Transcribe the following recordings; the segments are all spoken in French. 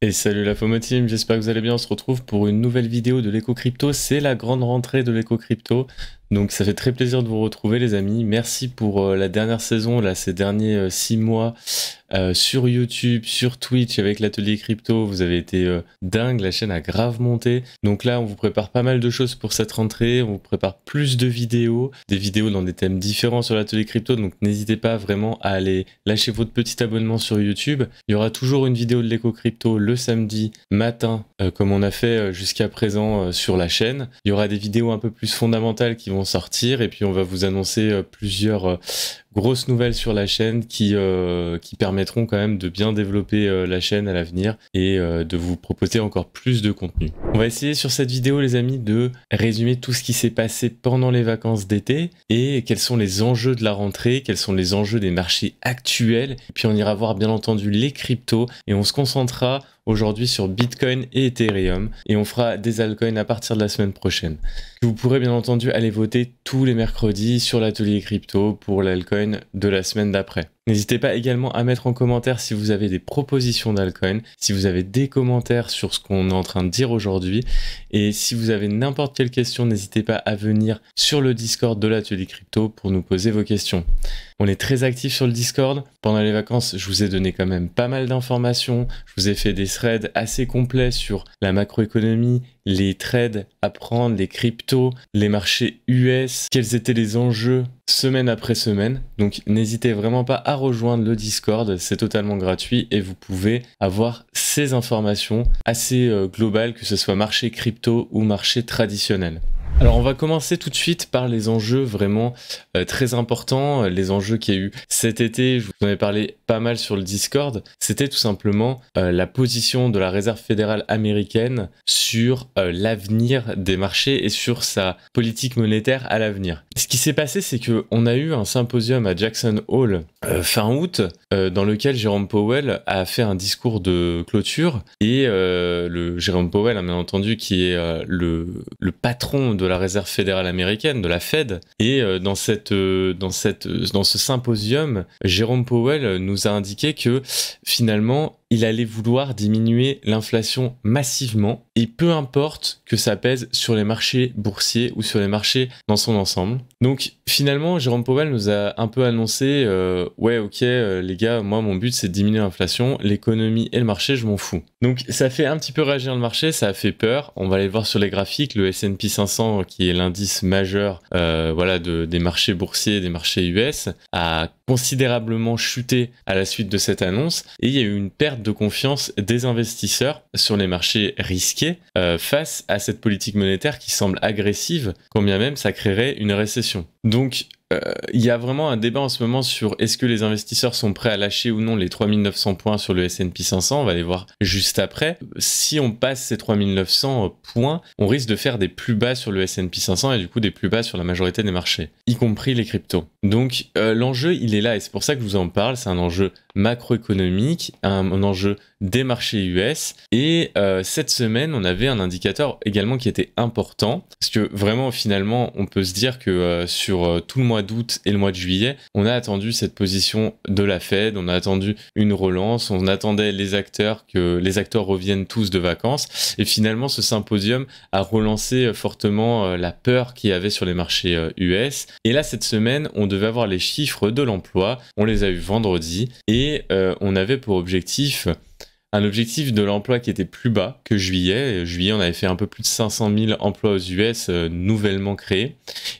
Et salut la FOMO j'espère que vous allez bien. On se retrouve pour une nouvelle vidéo de l'éco crypto. C'est la grande rentrée de l'éco crypto. Donc ça fait très plaisir de vous retrouver les amis. Merci pour euh, la dernière saison, là ces derniers euh, six mois euh, sur YouTube, sur Twitch avec l'atelier crypto. Vous avez été dingue, la chaîne a grave monté. Donc là on vous prépare pas mal de choses pour cette rentrée. On vous prépare plus de vidéos, des vidéos dans des thèmes différents sur l'atelier crypto. Donc n'hésitez pas vraiment à aller lâcher votre petit abonnement sur YouTube. Il y aura toujours une vidéo de l'éco crypto le samedi matin comme on a fait jusqu'à présent sur la chaîne. Il y aura des vidéos un peu plus fondamentales qui vont sortir et puis on va vous annoncer euh, plusieurs euh, grosses nouvelles sur la chaîne qui, euh, qui permettront quand même de bien développer la chaîne à l'avenir et de vous proposer encore plus de contenu. On va essayer sur cette vidéo les amis de résumer tout ce qui s'est passé pendant les vacances d'été et quels sont les enjeux de la rentrée, quels sont les enjeux des marchés actuels. Et puis on ira voir bien entendu les cryptos et on se concentrera aujourd'hui sur Bitcoin et Ethereum et on fera des altcoins à partir de la semaine prochaine. Vous pourrez bien entendu aller voter tous les mercredis sur l'atelier crypto pour l'alcoin de la semaine d'après. N'hésitez pas également à mettre en commentaire si vous avez des propositions d'alcoin, si vous avez des commentaires sur ce qu'on est en train de dire aujourd'hui. Et si vous avez n'importe quelle question, n'hésitez pas à venir sur le Discord de l'atelier crypto pour nous poser vos questions. On est très actif sur le Discord. Pendant les vacances, je vous ai donné quand même pas mal d'informations. Je vous ai fait des threads assez complets sur la macroéconomie, les trades à prendre, les cryptos, les marchés US, quels étaient les enjeux semaine après semaine. Donc n'hésitez vraiment pas à rejoindre le Discord, c'est totalement gratuit et vous pouvez avoir ces informations assez euh, globales, que ce soit marché crypto ou marché traditionnel. Alors on va commencer tout de suite par les enjeux vraiment euh, très importants, euh, les enjeux qu'il y a eu cet été, je vous en ai parlé pas mal sur le Discord, c'était tout simplement euh, la position de la Réserve fédérale américaine sur l'avenir des marchés et sur sa politique monétaire à l'avenir. Ce qui s'est passé, c'est que on a eu un symposium à Jackson Hall fin août dans lequel Jérôme Powell a fait un discours de clôture et le Jérôme Powell, bien entendu, qui est le, patron de la Réserve fédérale américaine, de la Fed. Et euh, dans, euh, euh, dans ce symposium, Jérôme Powell nous a indiqué que finalement, il allait vouloir diminuer l'inflation massivement et peu importe que ça pèse sur les marchés boursiers ou sur les marchés dans son ensemble. Donc finalement, Jérôme Powell nous a un peu annoncé euh, ouais ok euh, les gars, moi mon but c'est de diminuer l'inflation, l'économie et le marché je m'en fous. Donc ça fait un petit peu réagir le marché, ça a fait peur. On va aller voir sur les graphiques, le S&P 500 qui est l'indice majeur euh, voilà de, des marchés boursiers, des marchés US a considérablement chuté à la suite de cette annonce et il y a eu une perte de confiance des investisseurs sur les marchés risqués euh, face à cette politique monétaire qui semble agressive, combien même ça créerait une récession. Donc il y a vraiment un débat en ce moment sur est-ce que les investisseurs sont prêts à lâcher ou non les 3900 points sur le S&P 500. On va les voir juste après. Si on passe ces 3900 points, on risque de faire des plus bas sur le S&P 500 et du coup des plus bas sur la majorité des marchés, y compris les cryptos. Donc euh, l'enjeu, il est là et c'est pour ça que je vous en parle. C'est un enjeu macroéconomique, un, enjeu des marchés US. Et euh, cette semaine, on avait un indicateur également qui était important. Parce que vraiment finalement, on peut se dire que sur tout le mois d'août et le mois de juillet, on a attendu cette position de la Fed, on a attendu une relance, on attendait les acteurs que les acteurs reviennent tous de vacances. Et finalement ce symposium a relancé euh, fortement euh, la peur qu'il y avait sur les marchés US. Euh, et là cette semaine, on devait avoir les chiffres de l'emploi, on les a eu vendredi. Et on avait pour objectif un objectif de l'emploi qui était plus bas que juillet. Juillet, on avait fait un peu plus de 500 000 emplois aux US euh, nouvellement créés.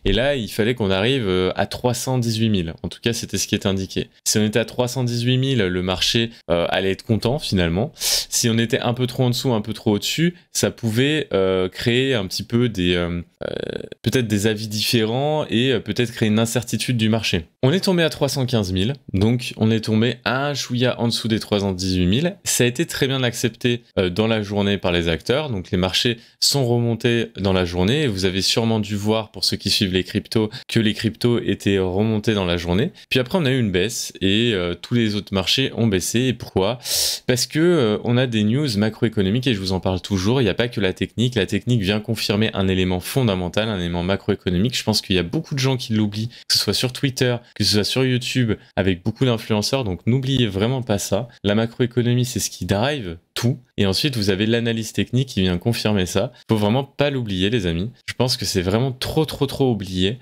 Et là, il fallait qu'on arrive euh, à 318 000. En tout cas, c'était ce qui est indiqué. Si on était à 318 000, le marché euh, allait être content finalement. Si on était un peu trop en dessous, un peu trop au-dessus, ça pouvait créer un petit peu des peut-être des avis différents et peut-être créer une incertitude du marché. On est tombé à 315 000, donc on est tombé un chouïa en dessous des 318 000. Ça a été très bien accepté euh, dans la journée par les acteurs. Donc les marchés sont remontés dans la journée. Vous avez sûrement dû voir pour ceux qui suivent les cryptos que les cryptos étaient remontés dans la journée. Puis après on a eu une baisse et euh, tous les autres marchés ont baissé. Et pourquoi? Parce que euh, on a des news macroéconomiques et je vous en parle toujours. Il n'y a pas que la technique. La technique vient confirmer un élément fondamental, un élément macroéconomique. Je pense qu'il y a beaucoup de gens qui l'oublient, que ce soit sur Twitter, que ce soit sur YouTube, avec beaucoup d'influenceurs. Donc n'oubliez vraiment pas ça. La macroéconomie, c'est ce qui drive tout. Et ensuite, vous avez l'analyse technique qui vient confirmer ça. Faut vraiment pas l'oublier, les amis. Je pense que c'est vraiment trop, trop, trop oublié.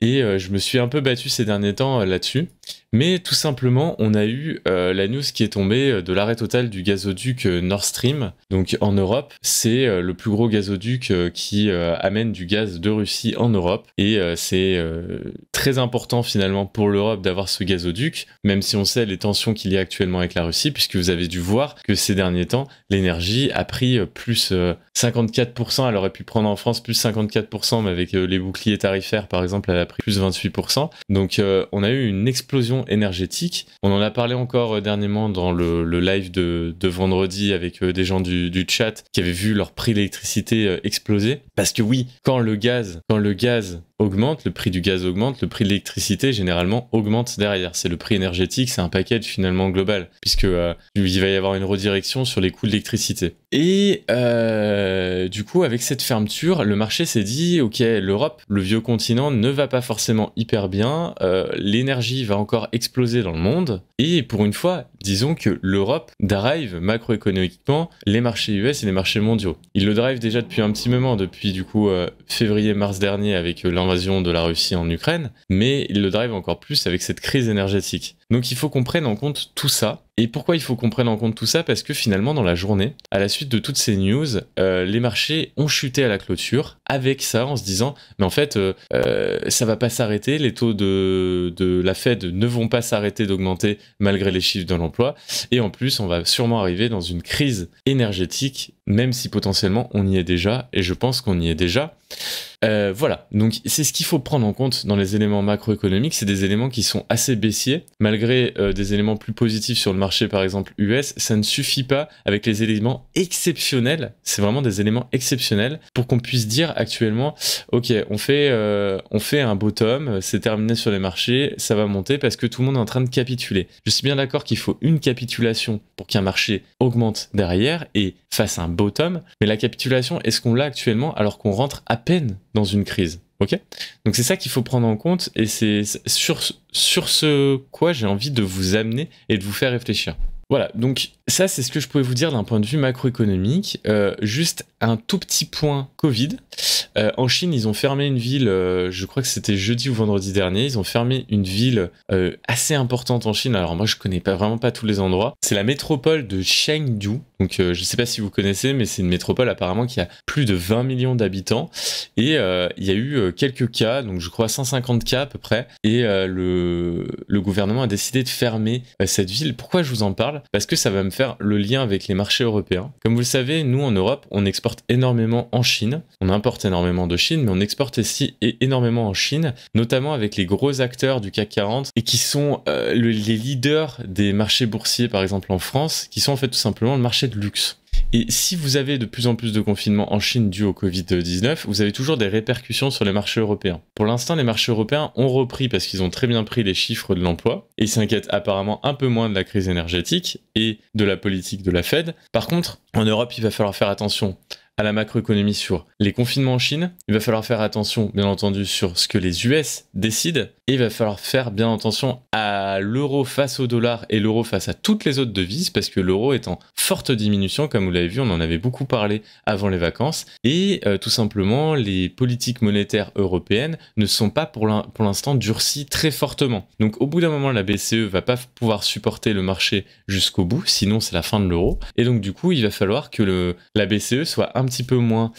Et euh, je me suis un peu battu ces derniers temps euh, là-dessus. Mais tout simplement, on a eu euh, la news qui est tombée de l'arrêt total du gazoduc Nord Stream. Donc en Europe, c'est le plus gros gazoduc qui amène du gaz de Russie en Europe. Et c'est très important finalement pour l'Europe d'avoir ce gazoduc, même si on sait les tensions qu'il y a actuellement avec la Russie, puisque vous avez dû voir que ces derniers temps, l'énergie a pris plus 54%. Elle aurait pu prendre en France plus 54%, mais avec les boucliers tarifaires, par exemple, elle a pris plus 28%. Donc euh, on a eu une explosion énergétique. On en a parlé encore euh, dernièrement dans le, live de, vendredi avec euh, des gens du, du, chat qui avaient vu leur prix d'électricité exploser. Parce que oui, quand le gaz, quand le gaz augmente, le prix du gaz augmente, le prix de l'électricité généralement augmente derrière. C'est le prix énergétique, c'est un package finalement global, puisque euh, il va y avoir une redirection sur les coûts de l'électricité. Et euh, du coup, avec cette fermeture, le marché s'est dit, ok, l'Europe, le vieux continent, ne va pas forcément hyper bien, euh, l'énergie va encore exploser dans le monde, et pour une fois, disons que l'Europe drive macroéconomiquement les marchés US et les marchés mondiaux. Il le drive déjà depuis un petit moment, depuis du coup février-mars dernier avec de la Russie en Ukraine, mais il le drive encore plus avec cette crise énergétique. Donc il faut qu'on prenne en compte tout ça. Et pourquoi il faut qu'on prenne en compte tout ça? Parce que finalement, dans la journée, à la suite de toutes ces news, euh, les marchés ont chuté à la clôture avec ça en se disant, mais en fait, euh, euh, ça va pas s'arrêter, les taux de, de la Fed ne vont pas s'arrêter d'augmenter malgré les chiffres de l'emploi. Et en plus, on va sûrement arriver dans une crise énergétique, même si potentiellement on y est déjà, et je pense qu'on y est déjà. voilà, donc c'est ce qu'il faut prendre en compte dans les éléments macroéconomiques, c'est des éléments qui sont assez baissiers, malgré euh, des éléments plus positifs sur le marché, par exemple US, ça ne suffit pas avec les éléments exceptionnels. C'est vraiment des éléments exceptionnels pour qu'on puisse dire actuellement, ok, on fait, euh, on fait un bottom, c'est terminé sur les marchés, ça va monter parce que tout le monde est en train de capituler. Je suis bien d'accord qu'il faut une capitulation pour qu'un marché augmente derrière et fasse un bottom, mais la capitulation, est-ce qu'on l'a actuellement alors qu'on rentre à peine dans une crise? Donc c'est ça qu'il faut prendre en compte et c'est sur ce quoi j'ai envie de vous amener et de vous faire réfléchir. Voilà, donc ça c'est ce que je pouvais vous dire d'un point de vue macroéconomique. Euh, juste un tout petit point Covid. Euh, en Chine, ils ont fermé une ville, euh, je crois que c'était jeudi ou vendredi dernier, ils ont fermé une ville assez importante en Chine. Alors moi je connais pas vraiment pas tous les endroits. C'est la métropole de Chengdu. Donc je sais pas si vous connaissez, mais c'est une métropole apparemment qui a plus de 20 millions d'habitants. Et il y a eu quelques cas, donc je crois 150 cas à peu près. Et le, le gouvernement a décidé de fermer cette ville. Pourquoi je vous en parle? Parce que ça va me faire le lien avec les marchés européens. Comme vous le savez, nous en Europe, on exporte énormément en Chine, on importe énormément de Chine, mais on exporte aussi énormément en Chine, notamment avec les gros acteurs du CAC 40 et qui sont euh, les leaders des marchés boursiers, par exemple en France, qui sont en fait tout simplement le marché de luxe. Et si vous avez de plus en plus de confinements en Chine dû au Covid-19, vous avez toujours des répercussions sur les marchés européens. Pour l'instant, les marchés européens ont repris parce qu'ils ont très bien pris les chiffres de l'emploi et s'inquiètent apparemment un peu moins de la crise énergétique et de la politique de la Fed. Par contre, en Europe, il va falloir faire attention à la macroéconomie sur les confinements en Chine. Il va falloir faire attention, bien entendu, sur ce que les US décident. Et il va falloir faire bien attention à l'euro face au dollar et l'euro face à toutes les autres devises, parce que l'euro est en forte diminution, comme vous l'avez vu, on en avait beaucoup parlé avant les vacances. Et euh, tout simplement, les politiques monétaires européennes ne sont pas pour l'instant durcies très fortement. Donc au bout d'un moment, la BCE va pas pouvoir supporter le marché jusqu'au bout, sinon c'est la fin de l'euro. Et donc du coup, il va falloir que la BCE soit un petit peu moins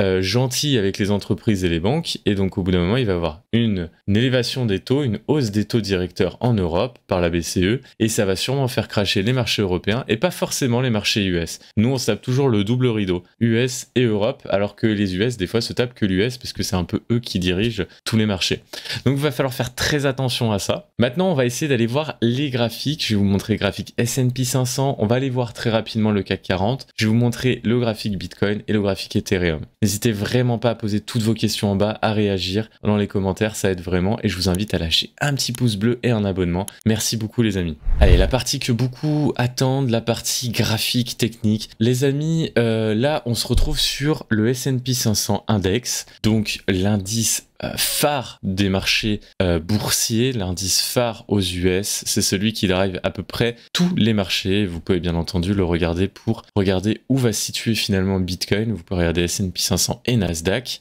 euh, gentil avec les entreprises et les banques. Et donc, au bout d'un moment, il va y avoir une, élévation des taux, une hausse des taux directeurs en Europe par la BCE. Et ça va sûrement faire cracher les marchés européens et pas forcément les marchés US. Nous, on se tape toujours le double rideau, US et Europe, alors que les US, des fois, se tapent que l'US parce que c'est un peu eux qui dirigent tous les marchés. Donc, il va falloir faire très attention à ça. Maintenant, on va essayer d'aller voir les graphiques. Je vais vous montrer le graphique S&P 500. On va aller voir très rapidement le CAC 40. Je vais vous montrer le graphique Bitcoin et le graphique Ethereum. N'hésitez vraiment pas à poser toutes vos questions en bas, à réagir dans les commentaires, ça aide vraiment et je vous invite à lâcher un petit pouce bleu et un abonnement. Merci beaucoup les amis. Allez, la partie que beaucoup attendent, la partie graphique, technique. Les amis, euh, là on se retrouve sur le S&P 500 Index, donc l'indice phare des marchés boursiers, l'indice phare aux US. C'est celui qui drive à peu près tous les marchés. Vous pouvez bien entendu le regarder pour regarder où va se situer finalement Bitcoin. Vous pouvez regarder S&P 500 et Nasdaq.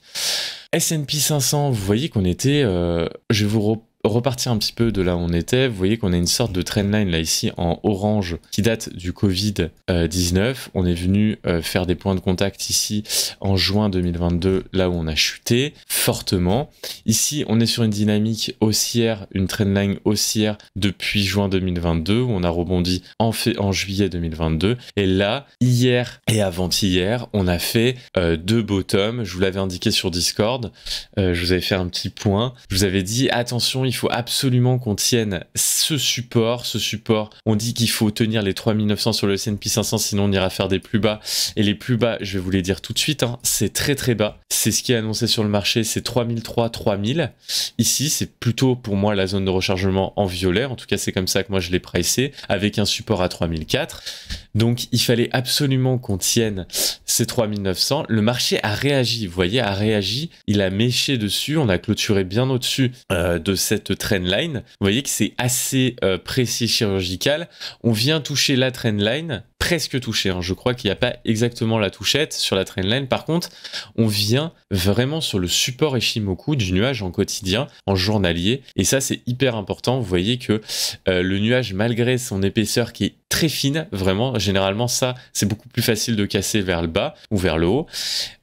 S&P 500, vous voyez qu'on était, je vais vous repartir un petit peu de là où on était, vous voyez qu'on a une sorte de trendline là ici en orange qui date du Covid-19. On est venu euh, faire des points de contact ici en juin 2022, là où on a chuté fortement. Ici, on est sur une dynamique haussière, une trendline haussière depuis juin 2022, où on a rebondi en, fait, en juillet 2022. Et là, hier et avant-hier, on a fait euh, deux bottoms. Je vous l'avais indiqué sur Discord. Euh, je vous avais fait un petit point. Je vous avais dit, attention, il faut absolument qu'on tienne ce support. Ce support, on dit qu'il faut tenir les 3900 sur le S&P 500, sinon on ira faire des plus bas. Et les plus bas, je vais vous les dire tout de suite, hein, c'est très très bas. C'est ce qui est annoncé sur le marché, c'est 3003, 3000. Ici, c'est plutôt pour moi la zone de rechargement en violet. En tout cas, c'est comme ça que moi je l'ai pricé, avec un support à 3004. Donc, il fallait absolument qu'on tienne ces 3900. Le marché a réagi, vous voyez, a réagi. Il a méché dessus. On a clôturé bien au-dessus euh, de cette trendline. Vous voyez que c'est assez euh, précis chirurgical. On vient toucher la trendline, presque touché. Hein. Je crois qu'il n'y a pas exactement la touchette sur la trendline. Par contre, on vient vraiment sur le support Ishimoku du nuage en quotidien, en journalier. Et ça, c'est hyper important. Vous voyez que euh, le nuage, malgré son épaisseur qui est très fine, vraiment, généralement, ça, c'est beaucoup plus facile de casser vers le bas ou vers le haut.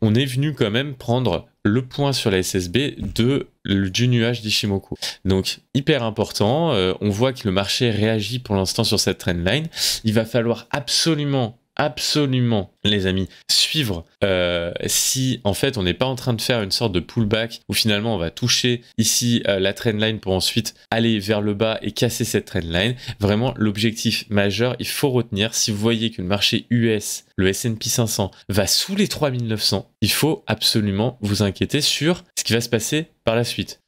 On est venu quand même prendre le point sur la SSB de, du nuage d'Ishimoku. Donc hyper important, euh, on voit que le marché réagit pour l'instant sur cette trendline. Il va falloir absolument absolument, les amis, suivre euh, si en fait on n'est pas en train de faire une sorte de pullback où finalement on va toucher ici euh, la trendline pour ensuite aller vers le bas et casser cette trendline. Vraiment, l'objectif majeur, il faut retenir, si vous voyez que le marché US, le S&P 500, va sous les 3900, il faut absolument vous inquiéter sur ce qui va se passer par la suite.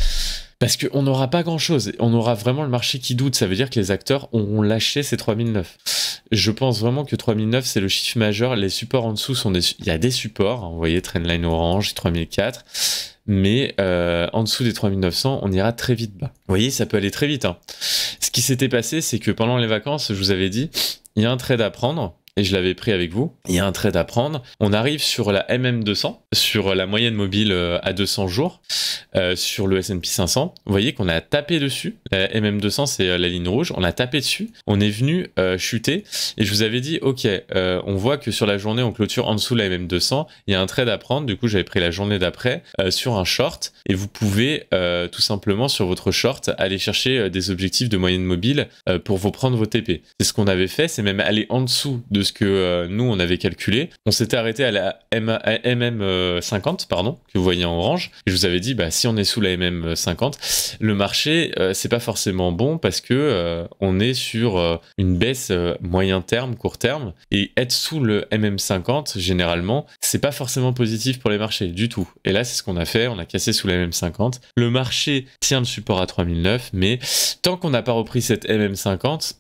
Parce qu'on n'aura pas grand chose. On aura vraiment le marché qui doute. Ça veut dire que les acteurs auront lâché ces 3009. Je pense vraiment que 3009, c'est le chiffre majeur. Les supports en dessous sont des. Il y a des supports. Hein. Vous voyez, Trendline Orange, 3004. Mais euh, en dessous des 3900, on ira très vite bas. Vous voyez, ça peut aller très vite. Hein. Ce qui s'était passé, c'est que pendant les vacances, je vous avais dit, il y a un trade à prendre et je l'avais pris avec vous. Il y a un trade à prendre. On arrive sur la MM200, sur la moyenne mobile euh, à 200 jours, euh, sur le S&P 500. Vous voyez qu'on a tapé dessus. La MM200, c'est euh, la ligne rouge. On a tapé dessus. On est venu chuter. Et je vous avais dit, OK, on voit que sur la journée, on clôture en dessous de la MM200. Il y a un trade à prendre. Du coup, j'avais pris la journée d'après sur un short. Et vous pouvez tout simplement, sur votre short, aller chercher des objectifs de moyenne mobile pour vous prendre vos TP. C'est ce qu'on avait fait. C'est même aller en dessous de que euh, nous on avait calculé. On s'était arrêté à la MM50, pardon, que vous voyez en orange. Et je vous avais dit, bah, si on est sous la MM50, le marché, euh, c'est pas forcément bon parce que euh, on est sur une baisse moyen terme, court terme. Et être sous le MM50, généralement, c'est pas forcément positif pour les marchés du tout. Et là, c'est ce qu'on a fait. On a cassé sous la MM50. Le marché tient le support à 3009, mais tant qu'on n'a pas repris cette MM50,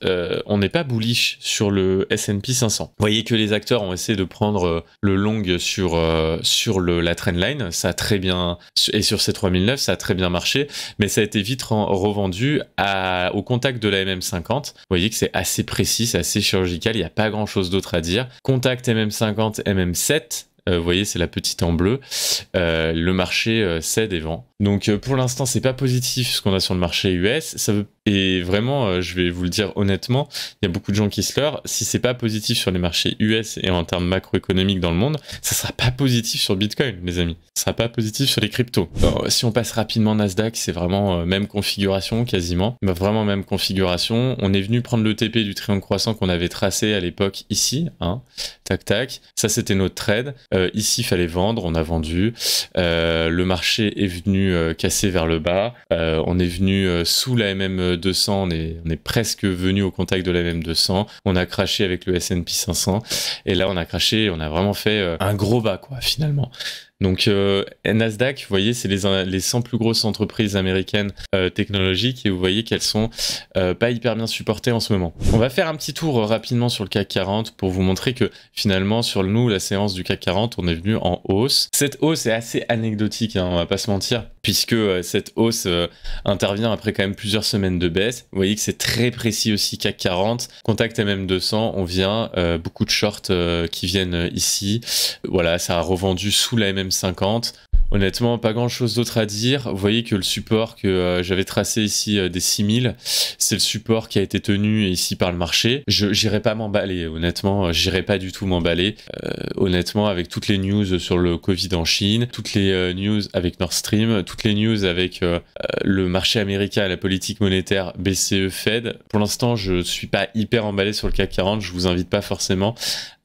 on n'est pas bullish sur le S&P 500. Vous voyez que les acteurs ont essayé de prendre euh, le long sur, euh, sur la trendline, ça a très bien, et sur ces 3009, ça a très bien marché, mais ça a été vite revendu au contact de la MM50. Vous voyez que c'est assez précis, c'est assez chirurgical, il n'y a pas grand chose d'autre à dire. Contact MM50, MM7, euh, vous voyez, c'est la petite en bleu. le marché cède et vend. Donc pour l'instant, c'est pas positif ce qu'on a sur le marché US. Ça veut et vraiment, euh, je vais vous le dire honnêtement, il y a beaucoup de gens qui se leurrent. Si c'est pas positif sur les marchés US et en termes macroéconomiques dans le monde, ça sera pas positif sur Bitcoin, mes amis. Ça sera pas positif sur les cryptos. si on passe rapidement Nasdaq, c'est vraiment euh, même configuration quasiment. Bah, vraiment même configuration. On est venu prendre le TP du triangle croissant qu'on avait tracé à l'époque ici. Hein. Tac tac. Ça c'était notre trade. Euh, ici, il fallait vendre. On a vendu. le marché est venu casser vers le bas. on est venu sous la MM 200, on est, on est presque venu au contact de la MM200. On a craché avec le S&P 500. Et là, on a craché, on a vraiment fait euh, un gros bas, quoi, finalement. Donc euh, Nasdaq, vous voyez, c'est les, les 100 plus grosses entreprises américaines euh, technologiques et vous voyez qu'elles sont euh, pas hyper bien supportées en ce moment. On va faire un petit tour rapidement sur le CAC 40 pour vous montrer que finalement sur nous, la séance du CAC 40, on est venu en hausse. Cette hausse est assez anecdotique, hein, on va pas se mentir, puisque cette hausse intervient après quand même plusieurs semaines de baisse. Vous voyez que c'est très précis aussi CAC 40. Contact MM200, on vient, beaucoup de shorts qui viennent ici. Voilà, ça a revendu sous la MM 50 Honnêtement, pas grand chose d'autre à dire. Vous voyez que le support que euh, j'avais tracé ici euh, des 6000, c'est le support qui a été tenu ici par le marché. Je n'irai pas m'emballer, honnêtement, euh, j'irai pas du tout m'emballer. honnêtement, avec toutes les news sur le Covid en Chine, toutes les news avec Nord Stream, toutes les news avec le marché américain la politique monétaire BCE Fed, pour l'instant, je suis pas hyper emballé sur le CAC 40. Je vous invite pas forcément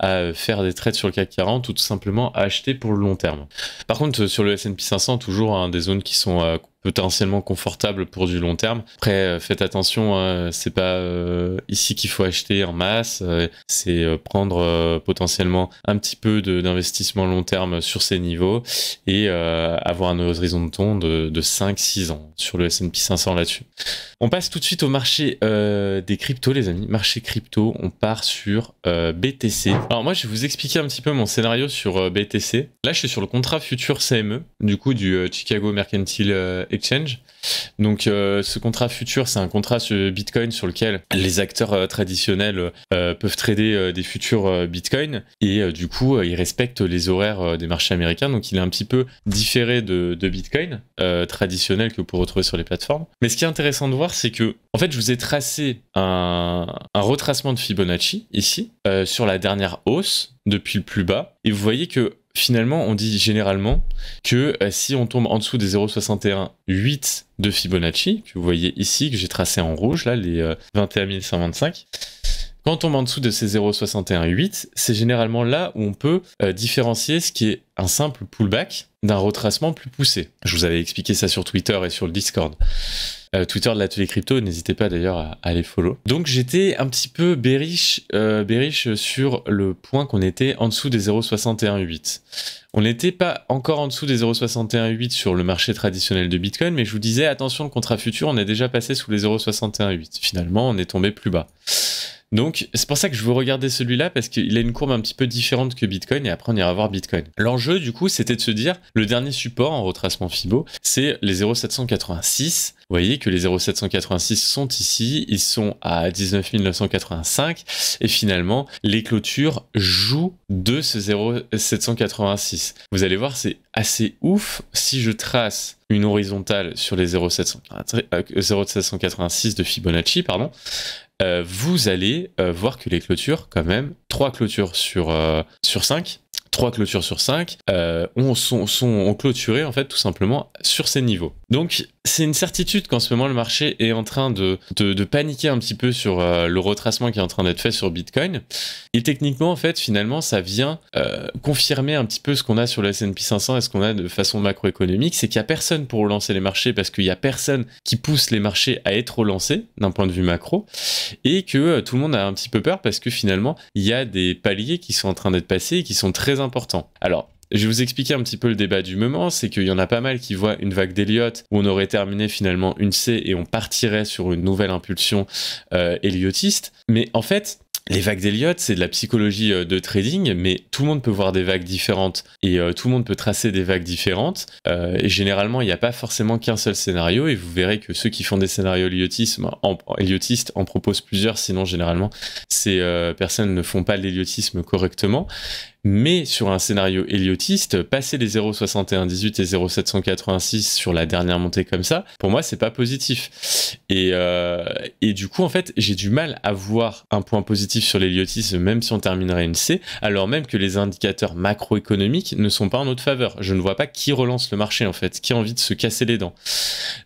à faire des trades sur le CAC 40 ou tout simplement acheter pour le long terme. Par contre, sur le S&P 500, toujours hein, des zones qui sont euh, potentiellement confortable pour du long terme. Après, euh, faites attention, hein, c'est pas euh, ici qu'il faut acheter en masse, euh, c'est prendre potentiellement un petit peu d'investissement long terme sur ces niveaux et avoir un horizon de temps de, de 5-6 ans sur le S&P 500 là-dessus. On passe tout de suite au marché des cryptos, les amis. Marché crypto, on part sur BTC. Alors moi, je vais vous expliquer un petit peu mon scénario sur BTC. Là, je suis sur le contrat futur CME, du coup du Chicago Mercantile Exchange. Donc euh, ce contrat futur, c'est un contrat sur Bitcoin sur lequel les acteurs euh, traditionnels euh, peuvent trader des futurs Bitcoin et du coup il respecte les horaires des marchés américains. Donc il est un petit peu différé de, Bitcoin traditionnel que vous pouvez retrouver sur les plateformes. Mais ce qui est intéressant de voir, c'est que en fait je vous ai tracé un, un retracement de Fibonacci ici sur la dernière hausse depuis le plus bas et vous voyez que finalement, on dit généralement que euh, si on tombe en dessous des 0,61,8 de Fibonacci, que vous voyez ici, que j'ai tracé en rouge, là, les 21 125, quand on tombe en dessous de ces 0,61,8, c'est généralement là où on peut euh, différencier ce qui est un simple pullback d'un retracement plus poussé. Je vous avais expliqué ça sur Twitter et sur le Discord. Euh, Twitter de l'atelier crypto, n'hésitez pas d'ailleurs à, aller follow. Donc j'étais un petit peu bearish, euh, sur le point qu'on était en dessous des 0,618. On n'était pas encore en dessous des 0,618 sur le marché traditionnel de Bitcoin, mais je vous disais attention le contrat futur, on est déjà passé sous les 0,618. Finalement, on est tombé plus bas. Donc, c'est pour ça que je veux regarder celui-là parce qu'il a une courbe un petit peu différente que Bitcoin et après on ira voir Bitcoin. L'enjeu, du coup, c'était de se dire le dernier support en retracement Fibo, c'est les 0,786. Vous voyez que les 0,786 sont ici, ils sont à 19 985 et finalement, les clôtures jouent de ce 0,786. Vous allez voir, c'est assez ouf si je trace une horizontale sur les 0,786 euh, de Fibonacci, pardon, euh, vous allez euh, voir que les clôtures, quand même, trois clôtures sur, euh, sur 5, trois clôtures sur 5 ont, sont, sont, en fait tout simplement sur ces niveaux. Donc c'est une certitude qu'en ce moment le marché est en train de, paniquer un petit peu sur euh, le retracement qui est en train d'être fait sur Bitcoin. Et techniquement, en fait, finalement, ça vient euh, confirmer un petit peu ce qu'on a sur le S&P 500 et ce qu'on a de façon macroéconomique, c'est qu'il n'y a personne pour relancer les marchés parce qu'il n'y a personne qui pousse les marchés à être relancés d'un point de vue macro et que euh, tout le monde a un petit peu peur parce que finalement, il y a des paliers qui sont en train d'être passés et qui sont très importants. Alors, je vais vous expliquer un petit peu le débat du moment, c'est qu'il y en a pas mal qui voient une vague d'Eliott où on aurait terminé finalement une C et on partirait sur une nouvelle impulsion euh, Mais en fait, les vagues d'Eliott, c'est de la psychologie euh, de trading, mais tout le monde peut voir des vagues différentes et euh, tout le monde peut tracer des vagues différentes. Euh, et généralement, il n'y a pas forcément qu'un seul scénario. Et vous verrez que ceux qui font des scénarios héliotistes en, en proposent plusieurs. Sinon, généralement, ces personnes ne font pas l'héliotisme correctement. Mais sur un scénario héliotiste, passer les 0,6118 et 0,786 sur la dernière montée comme ça, pour moi, c'est pas positif. Et, euh, et du coup, en fait, j'ai du mal à voir un point positif sur l'héliotisme, même si on terminerait une C, alors même que les indicateurs macroéconomiques ne sont pas en notre faveur. Je ne vois pas qui relance le marché, en fait, qui a envie de se casser les dents.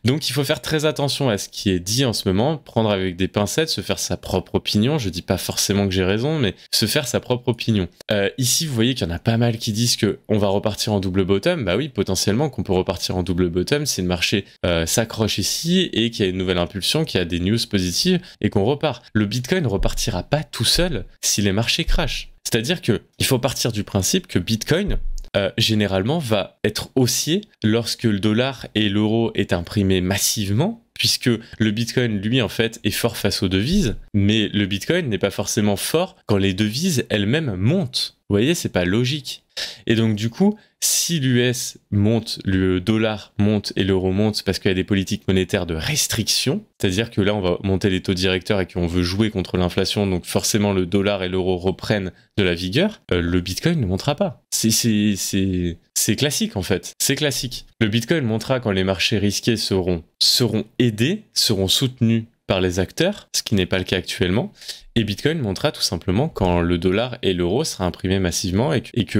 Donc, il faut faire très attention à ce qui est dit en ce moment, prendre avec des pincettes, se faire sa propre opinion. Je dis pas forcément que j'ai raison, mais se faire sa propre opinion. Euh, ici, vous voyez qu'il y en a pas mal qui disent que on va repartir en double bottom. Bah oui, potentiellement qu'on peut repartir en double bottom si le marché euh, s'accroche ici et qu'il y a une nouvelle impulsion, qu'il y a des news positives et qu'on repart. Le Bitcoin ne repartira pas tout seul si les marchés crachent. C'est-à-dire que il faut partir du principe que Bitcoin euh, généralement va être haussier lorsque le dollar et l'euro est imprimé massivement puisque le Bitcoin, lui, en fait, est fort face aux devises, mais le Bitcoin n'est pas forcément fort quand les devises elles-mêmes montent. Vous voyez, c'est pas logique. Et donc, du coup, si l'US monte, le dollar monte et l'euro monte parce qu'il y a des politiques monétaires de restriction, c'est-à-dire que là on va monter les taux directeurs et qu'on veut jouer contre l'inflation, donc forcément le dollar et l'euro reprennent de la vigueur, euh, le Bitcoin ne montera pas. C'est classique en fait, c'est classique. Le Bitcoin montera quand les marchés risqués seront, seront aidés, seront soutenus par les acteurs, ce qui n'est pas le cas actuellement. Et Bitcoin montrera tout simplement quand le dollar et l'euro sera imprimé massivement et que,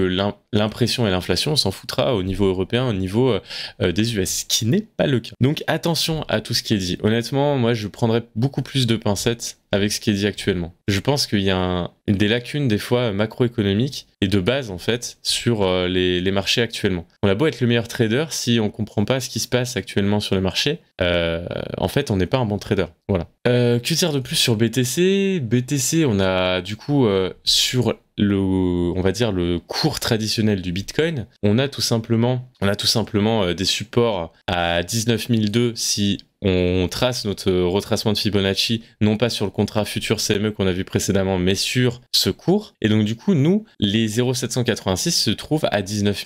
l'impression et l'inflation s'en foutra au niveau européen, au niveau euh, euh, des US, ce qui n'est pas le cas. Donc attention à tout ce qui est dit. Honnêtement, moi je prendrais beaucoup plus de pincettes avec ce qui est dit actuellement. Je pense qu'il y a des lacunes des fois macroéconomiques et de base en fait sur euh, les, marchés actuellement. On a beau être le meilleur trader, si on comprend pas ce qui se passe actuellement sur les marchés, en fait on n'est pas un bon trader. Voilà. que dire de plus sur BTC, on a du coup euh, sur le, on va dire le cours traditionnel du Bitcoin, on a tout simplement, on a tout simplement euh, des supports à 19002 si on trace notre retracement de Fibonacci, non pas sur le contrat futur CME qu'on a vu précédemment, mais sur ce cours. Et donc, du coup, nous, les 0,786 se trouvent à 19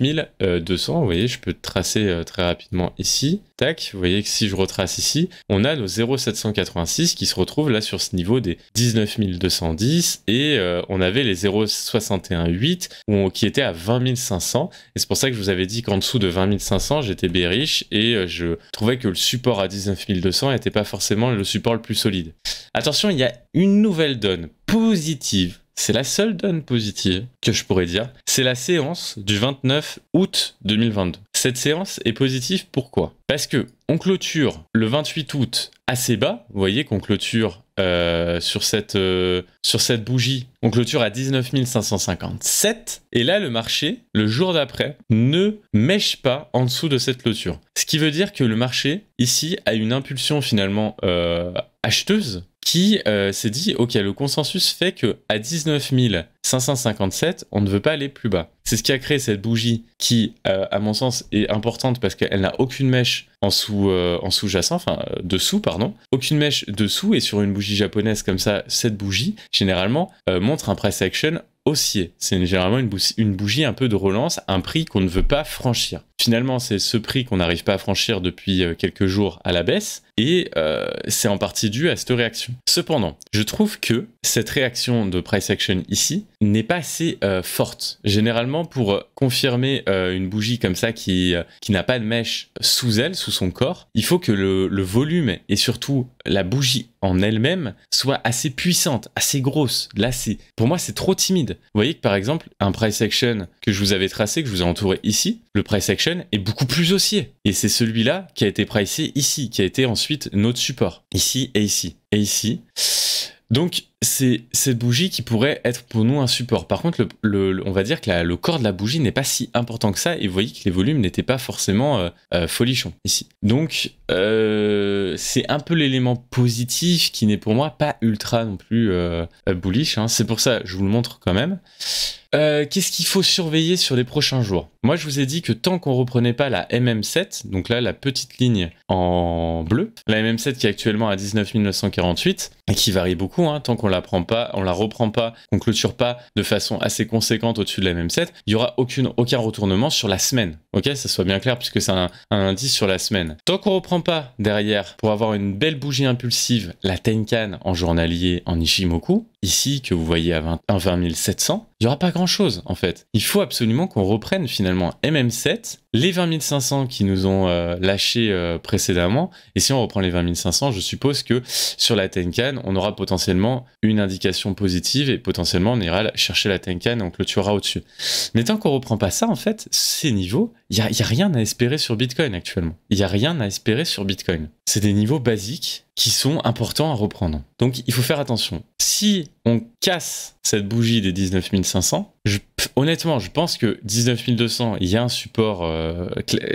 200. Vous voyez, je peux tracer euh, très rapidement ici. Tac, vous voyez que si je retrace ici, on a nos 0,786 qui se retrouvent là sur ce niveau des 19 210 et euh, on avait les 0,618 qui étaient à 20 500. Et c'est pour ça que je vous avais dit qu'en dessous de 20 500, j'étais bearish et euh, je trouvais que le support à 19 1200 n'était pas forcément le support le plus solide. Attention, il y a une nouvelle donne positive. C'est la seule donne positive que je pourrais dire. C'est la séance du 29 août 2022. Cette séance est positive pourquoi? Parce que on clôture le 28 août assez bas. Vous voyez qu'on clôture euh, sur, cette, euh, sur cette bougie, on clôture à 19 557. Et là, le marché, le jour d'après, ne mèche pas en dessous de cette clôture. Ce qui veut dire que le marché, ici, a une impulsion finalement euh, acheteuse qui s'est dit, ok, le consensus fait que à 19 557, on ne veut pas aller plus bas. C'est ce qui a créé cette bougie qui, à mon sens, est importante parce qu'elle n'a aucune mèche en sous en sous-jacent, enfin dessous pardon, aucune mèche dessous et sur une bougie japonaise comme ça, cette bougie généralement montre un price action C'est généralement une bougie, un peu de relance, un prix qu'on ne veut pas franchir. Finalement, c'est ce prix qu'on n'arrive pas à franchir depuis quelques jours à la baisse et c'est en partie dû à cette réaction. Cependant, je trouve que cette réaction de price action ici n'est pas assez forte. Généralement, pour confirmer une bougie comme ça qui, qui n'a pas de mèche sous elle, sous son corps, il faut que le, volume et surtout la bougie en elle-même soit assez puissante, assez grosse. Là, c'est pour moi, c'est trop timide. Vous voyez que par exemple, un price action que je vous avais tracé, que je vous ai entouré ici, le price action est beaucoup plus haussier. Et c'est celui-là qui a été pricé ici, qui a été ensuite notre support, ici et ici. Et ici. Donc, c'est cette bougie qui pourrait être pour nous un support. Par contre, le, on va dire que le corps de la bougie n'est pas si important que ça, et vous voyez que les volumes n'étaient pas forcément euh, euh, folichons ici. Donc, euh, c'est un peu l'élément positif qui n'est pour moi pas ultra non plus bullish. Hein. C'est pour ça, je vous le montre quand même. Qu'est-ce qu'il faut surveiller sur les prochains jours? Moi, je vous ai dit que tant qu'on reprenait pas la MM7, donc là, la petite ligne en bleu, la MM7 qui est actuellement à 19 948, et qui varie beaucoup, hein, tant qu'on la prend pas, on la reprend pas, qu'on clôture pas de façon assez conséquente au-dessus de la même 7 il y aura aucune, aucun retournement sur la semaine. Ok, ça soit bien clair puisque c'est un, indice sur la semaine. Tant qu'on reprend pas derrière pour avoir une belle bougie impulsive, la Tenkan en journalier en Ishimoku, ici que vous voyez à 20, 20 700, il n'y aura pas grand chose en fait. Il faut absolument qu'on reprenne finalement MM7 les 20 500 qui nous ont euh, lâchés euh, précédemment, et si on reprend les 20 500, je suppose que sur la Tenkan, on aura potentiellement une indication positive et potentiellement on ira chercher la Tenkan et on clôturera au-dessus. Mais tant qu'on reprend pas ça, en fait, ces niveaux, il n'y a, rien à espérer sur Bitcoin actuellement. Il n'y a rien à espérer sur Bitcoin. C'est des niveaux basiques qui sont importants à reprendre. Donc il faut faire attention. Si on casse cette bougie des 19 500, je honnêtement, je pense que 19200, il y a un support, euh,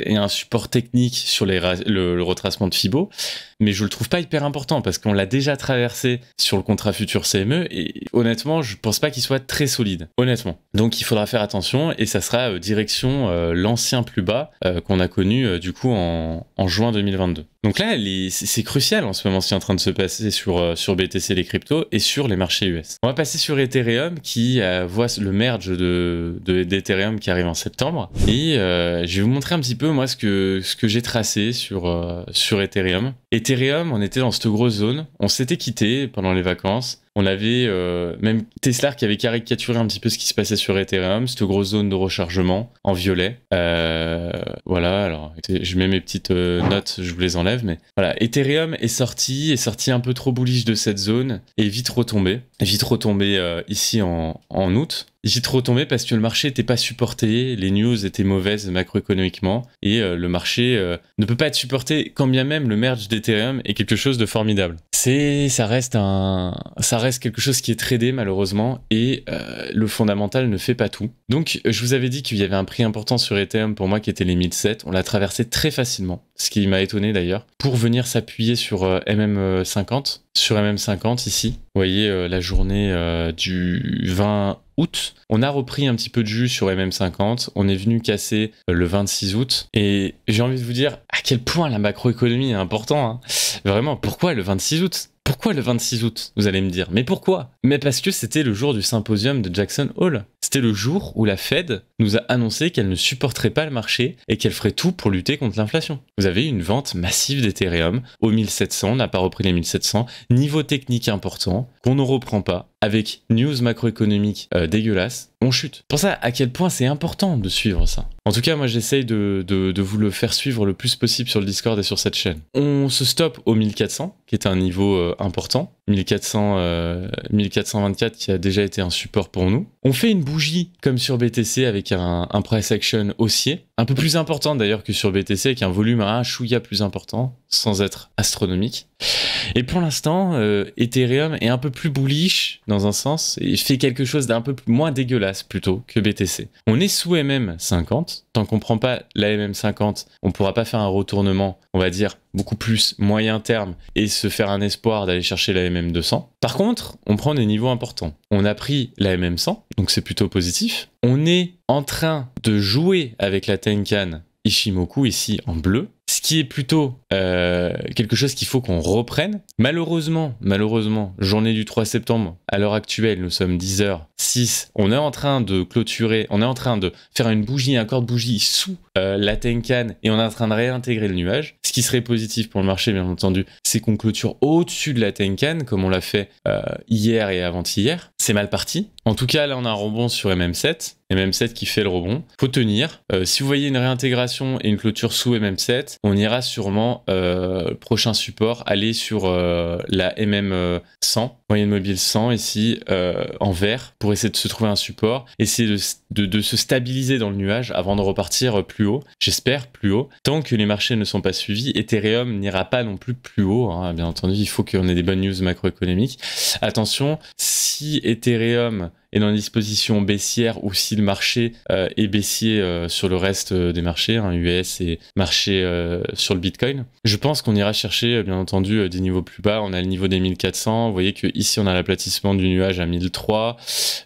un support technique sur le, retracement de Fibo, mais je le trouve pas hyper important parce qu'on l'a déjà traversé sur le contrat futur CME et honnêtement, je pense pas qu'il soit très solide. Honnêtement. Donc il faudra faire attention et ça sera euh, direction euh, l'ancien plus bas qu'on a connu du coup en, en juin 2022. Donc là, c'est crucial en ce moment ce qui est en train de se passer sur, euh, sur BTC, les cryptos, et sur les marchés US. On va passer sur Ethereum qui euh, voit le merge d'Ethereum de, qui arrive en septembre. Et euh, je vais vous montrer un petit peu moi ce que, ce que j'ai tracé sur Ethereum. Ethereum, on était dans cette grosse zone. On s'était quitté pendant les vacances. On avait euh, même Tesla qui avait caricaturé un petit peu ce qui se passait sur Ethereum, cette grosse zone de rechargement en violet. Euh, voilà, alors je mets mes petites euh, notes, je vous les enlève, mais voilà, Ethereum est sorti, est sorti un peu trop bullish de cette zone et vite retombé, vite retombé ici en, en août. J'y trop tombé parce que le marché n'était pas supporté, les news étaient mauvaises macroéconomiquement et euh, le marché euh, ne peut pas être supporté quand bien même le merge d'Ethereum est quelque chose de formidable. C'est, ça reste un, ça reste quelque chose qui est tradé malheureusement et euh, le fondamental ne fait pas tout. Donc je vous avais dit qu'il y avait un prix important sur Ethereum pour moi qui était les 1007. On l'a traversé très facilement, ce qui m'a étonné d'ailleurs, pour venir s'appuyer sur MM50, sur MM50 ici. Vous voyez la journée du 20 août. On a repris un petit peu de jus sur MM50. On est venu casser euh, le 26 août. Et j'ai envie de vous dire à quel point la macroéconomie est importante. Hein. Vraiment, pourquoi le 26 août? Pourquoi le 26 août? Vous allez me dire. Mais pourquoi? Mais parce que c'était le jour du symposium de Jackson Hole. C'était le jour où la Fed nous a annoncé qu'elle ne supporterait pas le marché et qu'elle ferait tout pour lutter contre l'inflation. Vous avez une vente massive d'Ethereum au 1700, on n'a pas repris les 1700, niveau technique important, qu'on ne reprend pas, avec news macroéconomique euh, dégueulasse, on chute. Pour ça, à quel point c'est important de suivre ça? En tout cas, moi j'essaye de, de, vous le faire suivre le plus possible sur le Discord et sur cette chaîne. On se stoppe au 1400, qui est un niveau euh, important. 1400, 1424 euh, qui a déjà été un support pour nous. On fait une bougie comme sur BTC avec un, un price action haussier, un peu plus important d'ailleurs que sur BTC avec un volume un chouïa plus important sans être astronomique. Et pour l'instant, euh, Ethereum est un peu plus bullish dans un sens et fait quelque chose d'un peu moins dégueulasse plutôt que BTC. On est sous MM50. Tant qu'on prend pas la MM50, on pourra pas faire un retournement, on va dire, beaucoup plus moyen terme et se faire un espoir d'aller chercher la MM200. Par contre, on prend des niveaux importants. On a pris la MM100, donc c'est plutôt positif. On est en train de jouer avec la Tenkan Ishimoku ici en bleu ce qui est plutôt euh, quelque chose qu'il faut qu'on reprenne. Malheureusement, malheureusement, journée du 3 septembre, à l'heure actuelle, nous sommes 10h06, on est en train de clôturer, on est en train de faire une bougie, un corps de bougie sous euh, la Tenkan et on est en train de réintégrer le nuage. Ce qui serait positif pour le marché, bien entendu, c'est qu'on clôture au-dessus de la Tenkan, comme on l'a fait euh, hier et avant-hier. C'est mal parti. En tout cas, là, on a un rebond sur MM7. MM7 qui fait le rebond. Faut tenir. si vous voyez une réintégration et une clôture sous MM7, on ira sûrement, euh, prochain support, aller sur euh, la MM100, euh, moyenne mobile 100 ici, en vert, pour essayer de se trouver un support, essayer de, se stabiliser dans le nuage avant de repartir plus haut, j'espère plus haut. Tant que les marchés ne sont pas suivis, Ethereum n'ira pas non plus plus haut, hein. bien entendu, il faut qu'on ait des bonnes news macroéconomiques. Attention, si Ethereum est dans une disposition baissière ou si le marché euh, est baissier euh, sur le reste euh, des marchés, hein, US et marché sur le Bitcoin. Je pense qu'on ira chercher bien entendu des niveaux plus bas. On a le niveau des 1400. Vous voyez que ici on a l'aplatissement du nuage à 1003.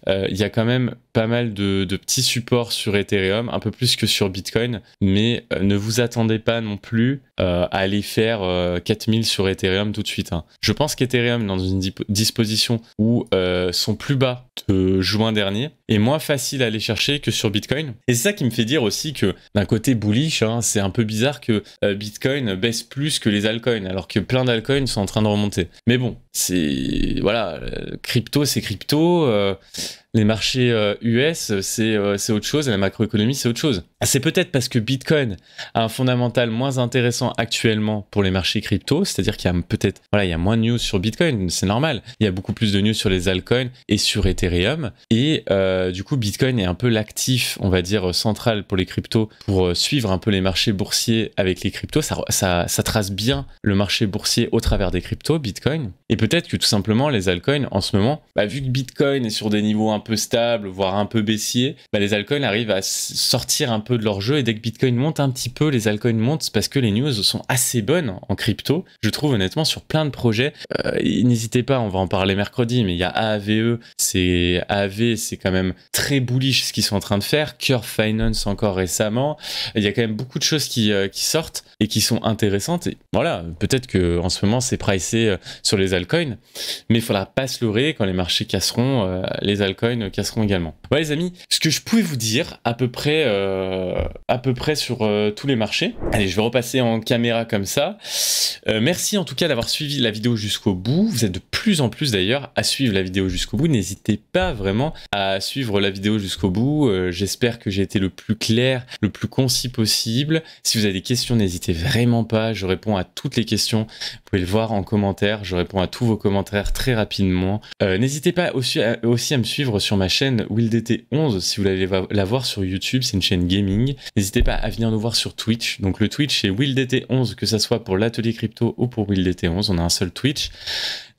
Il y a quand même pas mal de, petits supports sur Ethereum, un peu plus que sur Bitcoin, mais ne vous attendez pas non plus à aller faire 4000 sur Ethereum tout de suite. Hein. Je pense qu'Ethereum dans une disposition où son plus bas de juin dernier est moins facile à aller chercher que sur Bitcoin. Et c'est ça qui me fait dire aussi que d'un côté bullish, hein, c'est un peu bizarre que euh, Bitcoin baisse plus que les altcoins, alors que plein d'altcoins sont en train de remonter. Mais bon, c'est voilà, crypto c'est crypto. Euh, les marchés US, euh, euh, c'est autre chose, et la macroéconomie, c'est autre chose. C'est peut-être parce que Bitcoin a un fondamental moins intéressant actuellement pour les marchés crypto, c'est-à-dire qu'il y a peut-être, voilà, il y a moins de news sur Bitcoin, c'est normal. Il y a beaucoup plus de news sur les altcoins et sur Ethereum, et euh, du coup, Bitcoin est un peu l'actif, on va dire, central pour les cryptos, pour suivre un peu les marchés boursiers avec les cryptos. Ça, ça, ça trace bien le marché boursier au travers des cryptos, Bitcoin. Et peut-être que tout simplement, les altcoins, en ce moment, bah, vu que Bitcoin est sur des niveaux un peu stable, voire un peu baissier, bah, les altcoins arrivent à sortir un peu de leur jeu et dès que Bitcoin monte un petit peu, les altcoins montent parce que les news sont assez bonnes en crypto. Je trouve honnêtement sur plein de projets. Euh, n'hésitez pas, on va en parler mercredi, mais il y a AAVE, c'est AAV, c'est quand même très bullish ce qu'ils sont en train de faire. Curve Finance encore récemment. Il y a quand même beaucoup de choses qui, euh, qui sortent et qui sont intéressantes. Et voilà, peut-être que en ce moment c'est pricé euh, sur les altcoins, mais il faudra pas se leurrer quand les marchés casseront, euh, les altcoins casseront également. Voilà les amis, ce que je pouvais vous dire à peu près, euh, à peu près sur tous les marchés. Allez, je vais repasser en caméra comme ça. merci en tout cas d'avoir suivi la vidéo jusqu'au bout. Vous êtes de plus en plus d'ailleurs à suivre la vidéo jusqu'au bout. N'hésitez pas vraiment à suivre la vidéo jusqu'au bout. J'espère que j'ai été le plus clair, le plus concis possible. Si vous avez des questions, n'hésitez vraiment pas. Je réponds à toutes les questions. Vous pouvez le voir en commentaire. Je réponds à vos commentaires très rapidement. Euh, n'hésitez pas aussi à, aussi à, me suivre sur ma chaîne WillDT11 si vous voulez la voir sur YouTube. C'est une chaîne gaming. N'hésitez pas à venir nous voir sur Twitch. Donc le Twitch c'est WillDT11 que ça soit pour l'atelier crypto ou pour WillDT11. On a un seul Twitch.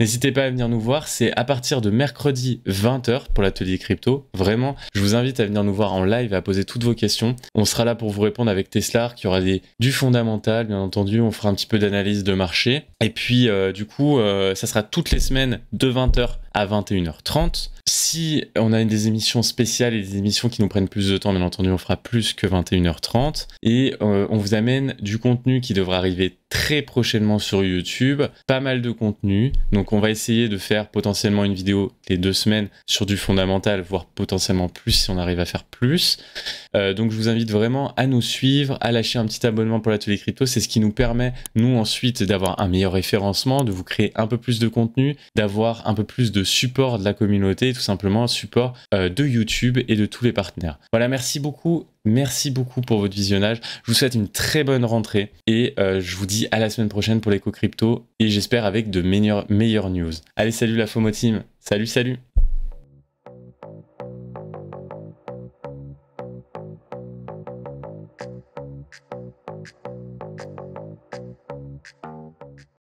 N'hésitez pas à venir nous voir, c'est à partir de mercredi 20h pour l'atelier crypto. Vraiment, je vous invite à venir nous voir en live, à poser toutes vos questions. On sera là pour vous répondre avec Tesla, qui aura du fondamental, bien entendu. On fera un petit peu d'analyse de marché. Et puis, euh, du coup, euh, ça sera toutes les semaines de 20h à 21h30. Si on a des émissions spéciales et des émissions qui nous prennent plus de temps, bien entendu, on fera plus que 21h30. Et euh, on vous amène du contenu qui devra arriver très prochainement sur YouTube. Pas mal de contenu. Donc on va essayer de faire potentiellement une vidéo les deux semaines sur du fondamental, voire potentiellement plus si on arrive à faire plus. Euh, donc je vous invite vraiment à nous suivre, à lâcher un petit abonnement pour l'atelier crypto. C'est ce qui nous permet, nous ensuite, d'avoir un meilleur référencement, de vous créer un peu plus de contenu, d'avoir un peu plus de support de la communauté, tout simplement support euh, de YouTube et de tous les partenaires. Voilà, merci beaucoup. Merci beaucoup pour votre visionnage. Je vous souhaite une très bonne rentrée et euh, je vous dis à la semaine prochaine pour l'éco crypto et j'espère avec de meilleures news. Allez, salut la FOMO team. Salut, salut.